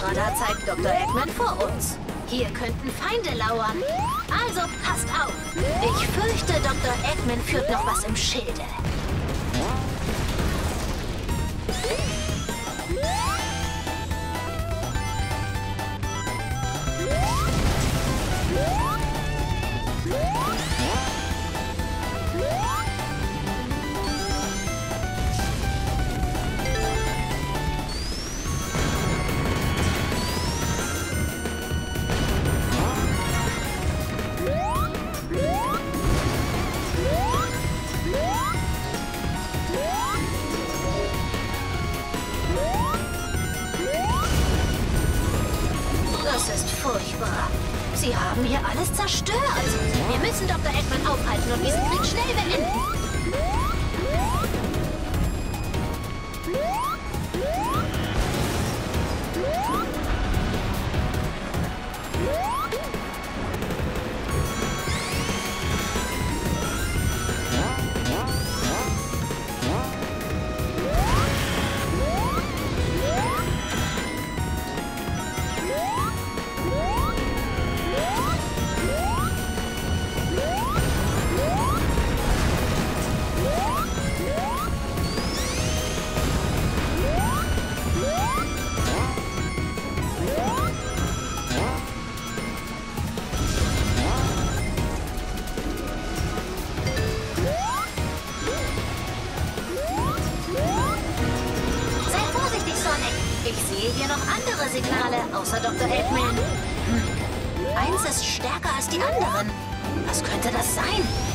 Da zeigt Dr. Eggman vor uns. Hier könnten Feinde lauern. Also passt auf. Ich fürchte, Dr. Eggman führt noch was im Schilde. Ist furchtbar. Sie haben hier alles zerstört. Wir müssen Dr. Eggman aufhalten und diesen Krieg schnell beenden. Ich sehe hier noch andere Signale, außer Dr. Eggman. Hm. Eins ist stärker als die anderen. Was könnte das sein?